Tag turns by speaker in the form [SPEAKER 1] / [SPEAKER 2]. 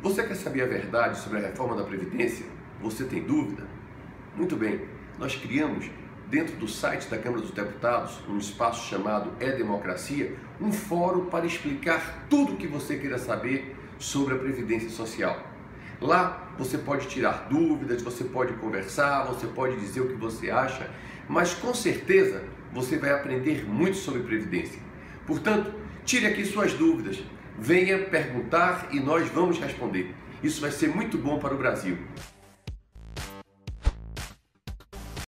[SPEAKER 1] Você quer saber a verdade sobre a reforma da Previdência? Você tem dúvida? Muito bem, nós criamos dentro do site da Câmara dos Deputados, um espaço chamado É Democracia, um fórum para explicar tudo o que você queira saber sobre a Previdência Social. Lá você pode tirar dúvidas, você pode conversar, você pode dizer o que você acha, mas com certeza você vai aprender muito sobre Previdência. Portanto, tire aqui suas dúvidas, venha perguntar e nós vamos responder. Isso vai ser muito bom para o Brasil.